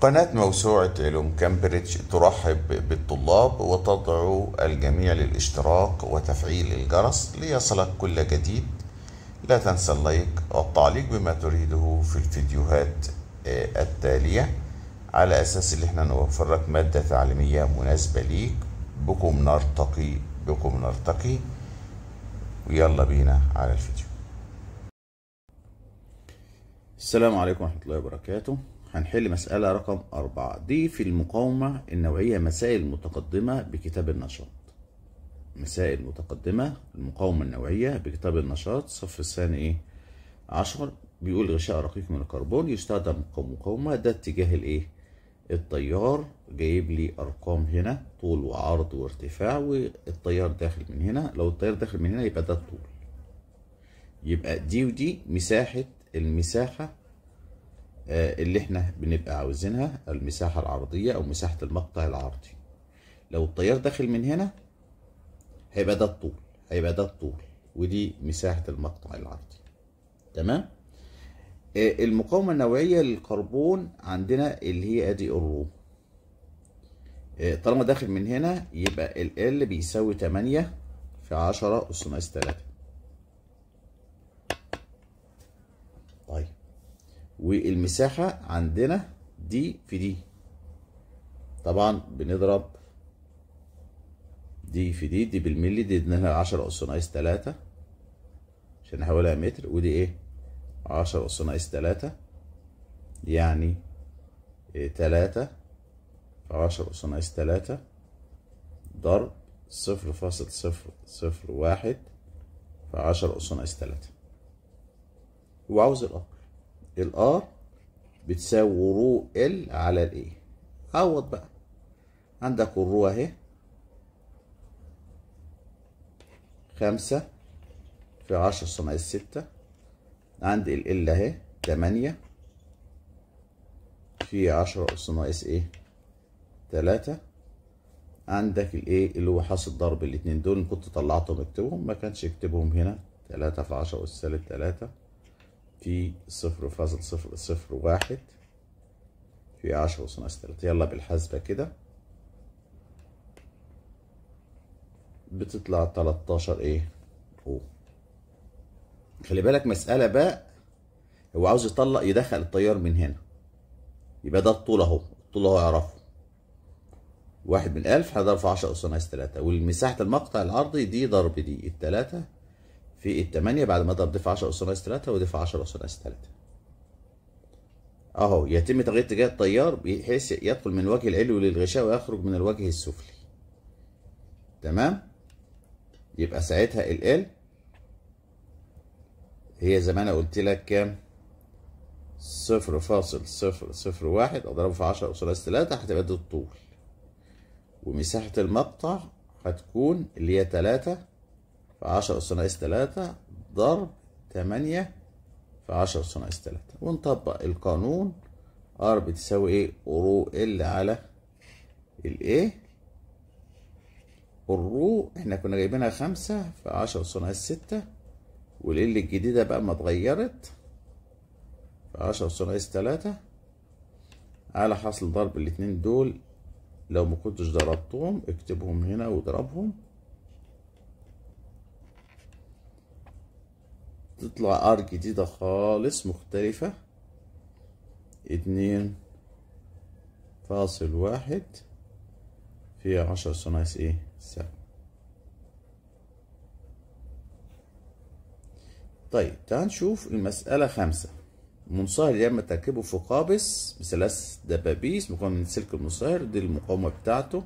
قناة موسوعة علوم كامبريدج ترحب بالطلاب وتدعو الجميع للاشتراك وتفعيل الجرس ليصلك كل جديد. لا تنسى ال like والتعليق بما تريده في الفيديوهات آه، التالية. على أساس إن إحنا نوفر لك مادة تعليمية مناسبة ليك بكم نرتقي بكم نرتقي. ويلا بينا على الفيديو. السلام عليكم ورحمة الله وبركاته. هنحل مسألة رقم أربعة. دي في المقاومة النوعية مسائل متقدمة بكتاب النشاط. مسائل متقدمة المقاومة النوعية بكتاب النشاط صف الثاني إيه؟ عشر. بيقول غشاء رقيق من الكربون يستخدم كمقاومة. ده اتجاه الإيه؟ التيار. جايب لي أرقام هنا طول وعرض وارتفاع والتيار داخل من هنا. لو التيار داخل من هنا يبقى ده الطول. يبقى دي ودي مساحة المساحة اللي إحنا بنبقى عاوزينها المساحة العرضية أو مساحة المقطع العرضي. لو التيار داخل من هنا هيبقى ده الطول هيبقى ده الطول ودي مساحة المقطع العرضي. تمام؟ آه، المقاومة النوعية للكربون عندنا اللي هي آدي الرو آه، طالما داخل من هنا يبقى ال بيساوي 8 في 10 أس ناقص 3 طيب والمساحة عندنا دي في دي طبعا بنضرب دي في دي دي بالملي دي اديناها 10 أس ناقص 3 عشان نحولها متر. ودي إيه؟ 10 أس ناقص 3 يعني 3 في 10 أس ناقص 3 ضرب صفر فاصل صفر صفر واحد في 10 أس ناقص 3 وعاوز ال R ال R بتساوي rho L على ال A عوض بقى. عندك ال rho اهي. خمسة في عشرة ناقص ستة. عندي ال L اهي تمانية. في عشرة أس ناقص إيه؟ تلاتة. عندك الايه اللي هو حاصل ضرب الاتنين دول كنت طلعتهم اكتبهم ما كانش اكتبهم هنا. تلاتة في عشرة أس تلاتة. في صفر فاصل صفر صفر واحد في عشرة أس ناقص تلاتة يلا بالحسبة كده. بتطلع تلاتاشر إيه؟ أو. خلي بالك مسألة بقى هو عاوز يطلع يدخل التيار من هنا. يبقى ده الطول اهو الطول اهو يعرفه. واحد من ألف هضرب في عشرة أس ناقص تلاتة. والمساحة المقطع العرضي دي ضرب دي التلاتة في التمانية بعد ما اضرب دي في 10 أس ناقص تلاتة ودي في 10 أس ناقص تلاتة أهو يتم تغيير اتجاه التيار بحيث يدخل من الوجه العلوي للغشاء ويخرج من الوجه السفلي. تمام؟ يبقى ساعتها ال L هي زي ما أنا قلت لك كام؟ صفر فاصل صفر صفر واحد أضربه في 10 أس ناقص تلاتة هتبقى دي الطول. ومساحة المقطع هتكون اللي هي تلاتة في عشرة أس ناقص تلاتة ضرب تمانية في عشرة أس ناقص تلاتة. ونطبق القانون. R بتساوي إيه؟ rho L على ال A ال rho إحنا كنا جايبينها خمسة في عشرة أس ناقص ستة وال L الجديدة بقى ما اتغيرت. في عشرة أس ناقص تلاتة. على حاصل ضرب الاتنين دول لو ما كنتش ضربتهم اكتبهم هنا واضربهم. تطلع R جديدة خالص مختلفة. اتنين فاصل واحد في عشر ثنائي إيه؟ سبعة. طيب تعال نشوف المسألة خمسة. منصهر يا إما تركيبه في قابس بثلاث دبابيس مكون من سلك المنصهر دي المقاومة بتاعته.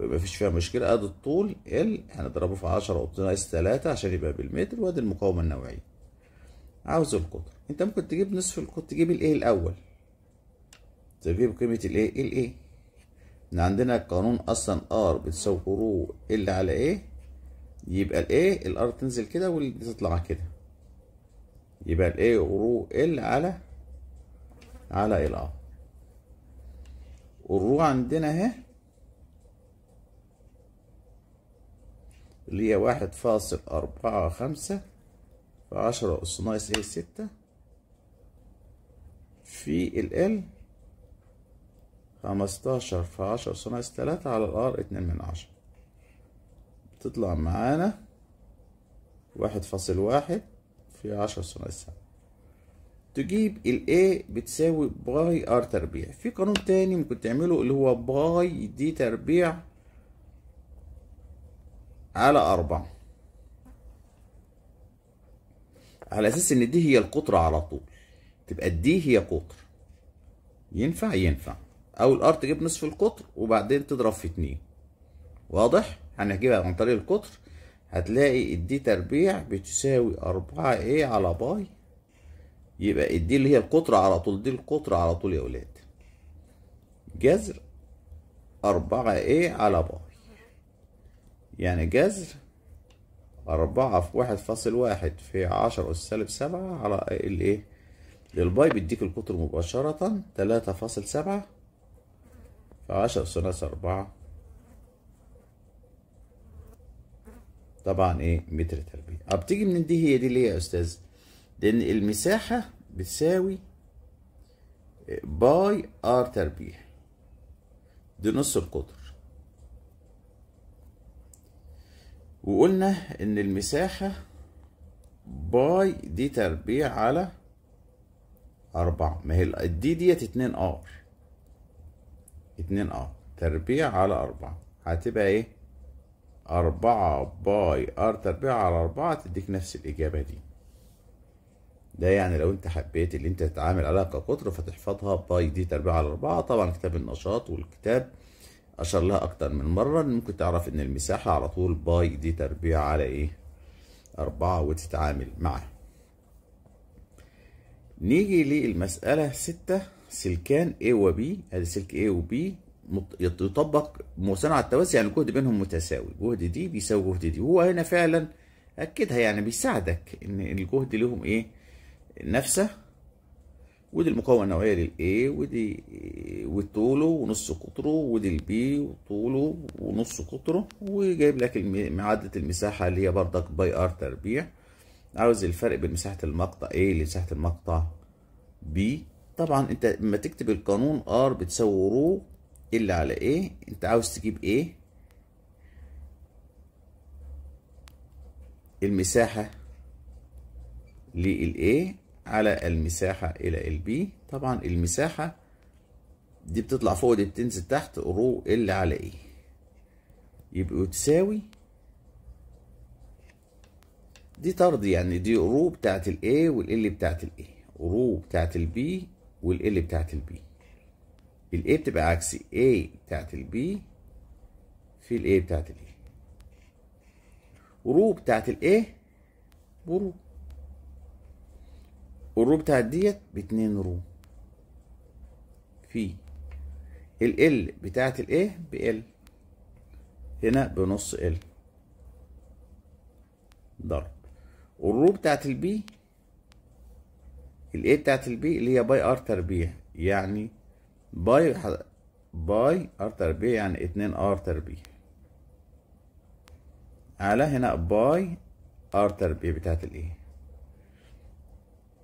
مفيش فيها مشكلة. أدي الطول ال هنضربه في 10 قطر ناقص 3 عشان يبقى بالمتر وأدي المقاومة النوعية. عاوز القطر. أنت ممكن تجيب نصف القطر تجيب ال A الأول. تجيب قيمة ال A ال A ان عندنا القانون أصلا R بتساوي rho L على A يبقى ال A ال R تنزل كده وال A تطلع كده. يبقى ال A rho L على على ال R ال rho عندنا اهي اللي هي واحد فاصل أربعة خمسة في عشرة أس ناقص إيه ستة في ال L خمستاشر في عشرة أس ناقص تلاتة على ال R اتنين من عشرة. تطلع معانا واحد فاصل واحد في عشرة أس ناقص سبعة. تجيب ال A بتساوي pi R تربيع. في قانون تاني ممكن تعمله اللي هو pi D تربيع على أربعة على أساس إن D هي القطر على طول. تبقى D هي قطر. ينفع؟ ينفع. أو ال R تجيب نصف القطر وبعدين تضرب في اتنين. واضح؟ هنجيبها عن طريق القطر. هتلاقي ال D تربيع بتساوي أربعة A على pi يبقى ال D اللي هي القطر على طول D القطر على طول يا ولاد جذر أربعة إيه على باي يعني جذر أربعة في واحد فاصل واحد في عشرة أس سالب سبعة على الإيه؟ للباي بيديك القطر مباشرة تلاتة فاصل سبعة في عشرة أس ناقص أربعة. طبعا إيه؟ متر تربيع أه بتيجي من دي هي دي ليه يا أستاذ؟ لأن المساحة بتساوي pi R تربيع دي نص القطر. وقلنا إن المساحة pi D تربيع على أربعة. ما هي ال D ديت اتنين R. اتنين R. تربيع على أربعة. هتبقى إيه؟ أربعة pi R تربيع على أربعة تديك نفس الإجابة دي. ده يعني لو أنت حبيت اللي أنت تتعامل عليها كقطر فتحفظها pi D تربيع على أربعة. طبعا كتاب النشاط والكتاب أشار لها أكتر من مرة ممكن تعرف إن المساحة على طول pi D تربيع على إيه؟ أربعة وتتعامل معها. نيجي للمسألة ستة سلكان A و B أدي سلك A و B يطبق مثنى على التوازي يعني الجهد بينهم متساوي، جهد دي بيساوي جهد دي، وهو هنا فعلا أكدها يعني بيساعدك إن الجهد لهم إيه؟ نفسه ودي المقاومة النوعية لل A ودي وطوله ونص قطره ودي ال B وطوله ونص قطره وجايب لك معادلة المساحة اللي هي بردك pi R تربيع. عاوز الفرق بين مساحة المقطع A لمساحة المقطع B. طبعا أنت لما تكتب القانون R بتساوي rho L على A. أنت عاوز تجيب A. المساحة لل A. على المساحة لل B طبعا المساحة دي بتطلع فوق دي بتنزل تحت rho L على A يبقوا تساوي دي طرد يعني دي رو بتاعت الاي والال بتاعت الاي رو بتاعت البي والال بتاعت البي الاي بتبقى عكسي اي بتاعت البي في ال A بتاعت ال A rho بتاعت ال A ب rho. وال rho بتاعت ديت باتنين rho في ال L بتاعت ال A ب L هنا بنص L ضرب. وال rho بتاعت ال B ال A بتاعت ال B اللي هي pi R تربيع يعني pi pi R تربيع يعني اتنين R تربيع. على هنا pi R تربيع بتاعت ال A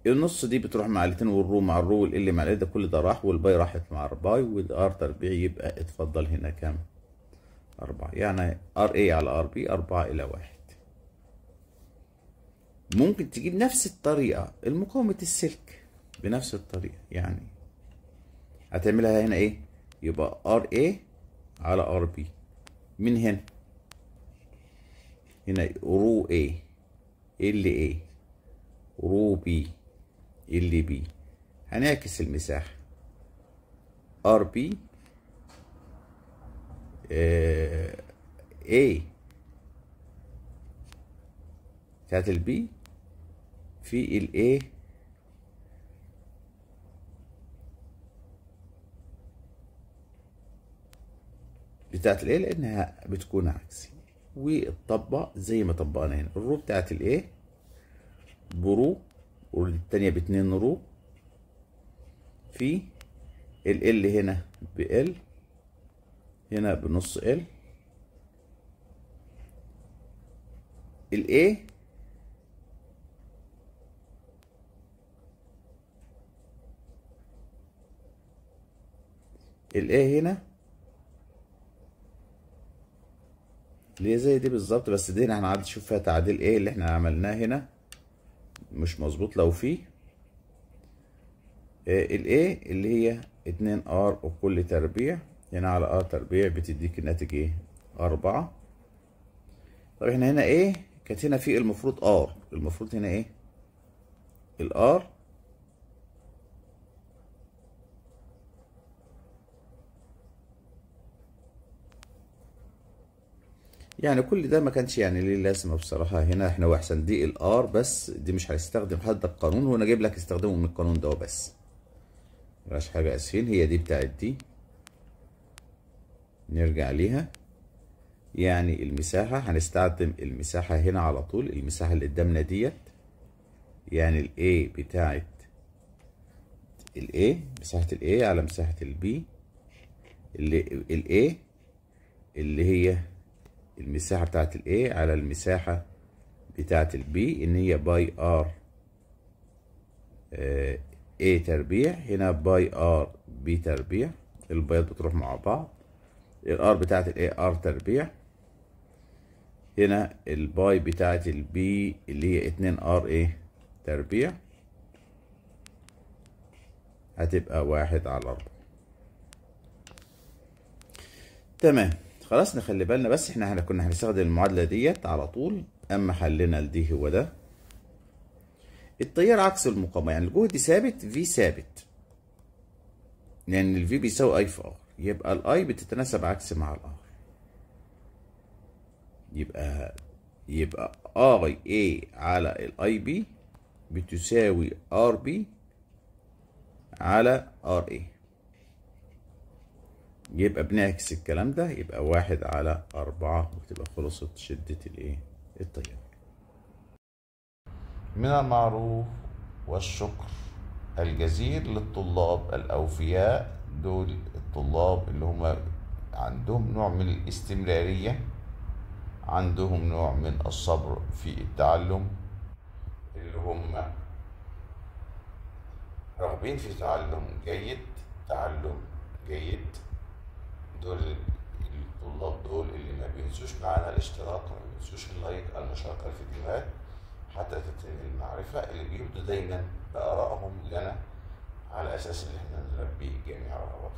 النص دي بتروح مع الاتنين وال rho مع ال rho وال L مع L ده كل ده راح وال pi راحت مع ال pi وال R تربيع يبقى اتفضل هنا كام؟ أربعة. يعني RA على RB؟ أربعة إلى واحد. ممكن تجيب نفس الطريقة المقاومة السلك بنفس الطريقة يعني هتعملها هنا إيه؟ يبقى RA على RB. من هنا؟ هنا rho A L A rho B. L B. هنعكس المساحة RB. A بتاعت ال B في ال A بتاعت ال A لأنها بتكون عكسي. وتطبق زي ما طبقنا هنا. ال rho بتاعت ال A ب rho. والتانية باتنين rho. في ال L هنا ب L هنا بنص L. ال A الايه هنا. اللي هي زي دي بالظبط بس دي هنعدي نشوف فيها تعديل إيه اللي إحنا عملناه هنا. مش مظبوط لو فيه الايه اللي هي اتنين ار وكل تربيع هنا على ار تربيع بتديك الناتج إيه؟ أربعة. طب إحنا هنا إيه كانت هنا في المفروض ار المفروض هنا إيه؟ الار يعني كل ده ما كانش يعني ليه لازمة بصراحة. هنا إحنا واحسن. دي الار بس دي مش هيستخدم حد القانون وأنا جايب لك استخدمه من القانون ده بس. مبقاش حاجة اسفين هي دي بتاعت دي. نرجع ليها. يعني المساحة هنستخدم المساحة هنا على طول. المساحة اللي قدامنا ديت. يعني الاي بتاعت الاي مساحة الاي على مساحة البي اللي الاي اللي هي المساحة بتاعت ال A على المساحة بتاعت ال B إن هي pi R آه A تربيع هنا pi R B تربيع البيض بتروح مع بعض. ال R بتاعت A R تربيع. هنا الباي بتاعت B اللي هي اتنين R A تربيع. هتبقى واحد على أربعة. تمام. خلاص نخلي بالنا بس إحنا هنا كنا هنستخدم المعادلة ديت على طول. أما حلنا لدي هو ده. التيار عكس المقاومة يعني الجهد ثابت في ثابت. لأن ال V بيساوي I في R يبقى ال I بتتناسب عكس مع ال R يبقى يبقى IA على ال IB بتساوي RB على RA يبقى بنعكس الكلام ده يبقى واحد على أربعة وتبقى خلصت شدة الإيه؟ التيار. من المعروف والشكر الجزيل للطلاب الأوفياء دول الطلاب اللي هم عندهم نوع من الاستمرارية عندهم نوع من الصبر في التعلم اللي هم راغبين في تعلم جيد تعلم جيد دول الطلاب دول اللي ما بينسوش معانا الاشتراك ما بينسوش اللايك المشاركة الفيديوهات حتى تتم المعرفة اللي بيبدوا دايما بآرائهم لنا على أساس إن إحنا نلبي جميع رغباتهم